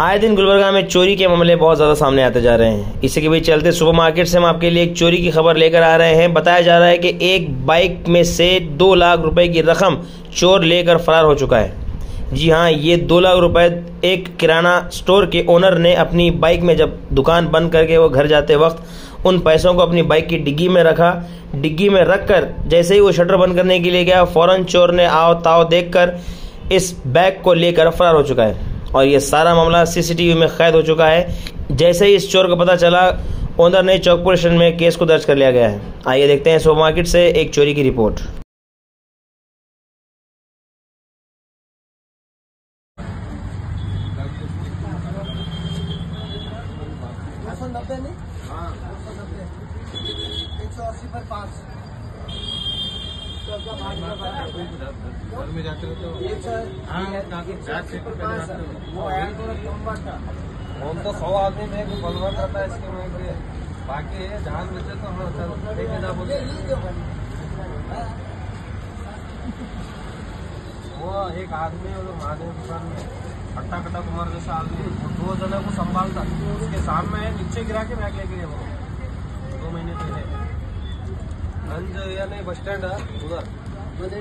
आए दिन गुलबर्गा में चोरी के मामले बहुत ज़्यादा सामने आते जा रहे हैं। इसी के बीच चलते सुपरमार्केट से हम आपके लिए एक चोरी की खबर लेकर आ रहे हैं। बताया जा रहा है कि एक बाइक में से दो लाख रुपए की रकम चोर लेकर फरार हो चुका है। जी हाँ ये दो लाख रुपए एक किराना स्टोर के ओनर ने अपनी बाइक में जब दुकान बंद करके वो घर जाते वक्त उन पैसों को अपनी बाइक की डिग्गी में रखा। डिग्गी में रख कर जैसे ही वो शटर बंद करने के लिए गया, फ़ौरन चोर ने आओ ताव देखकर इस बैग को लेकर फरार हो चुका है। और ये सारा मामला सीसीटीवी में कैद हो चुका है। जैसे ही इस चोर को पता चला, ओनर ने चौकपुर स्टेशन में केस को दर्ज कर लिया गया है। आइए देखते हैं सुपर मार्केट से एक चोरी की रिपोर्ट। हाँ। एक सौ अस्सी पर पाँच। घर में जाते हो तो हाँ, हो। वो है हम तो सौ आदमी में एक बलवर करता है इसके में के बाकी जहाज़ बचे तो हम हज़ार बोलते हैं। वो एक आदमी और महादेव दुकान में खट्टा खट्टा कुमार जैसा आदमी वो दो जनों को संभालता उसके सामने नीचे गिरा के बैग लेके गए अंज यानी बस स्टैंड है उधर। वन